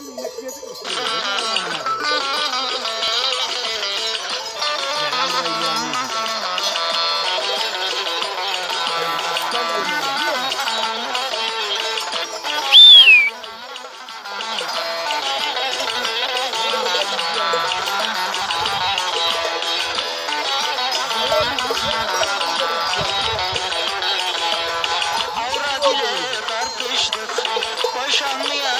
Sen yemek yedik mi? Avradını tartıştık, boşanmaya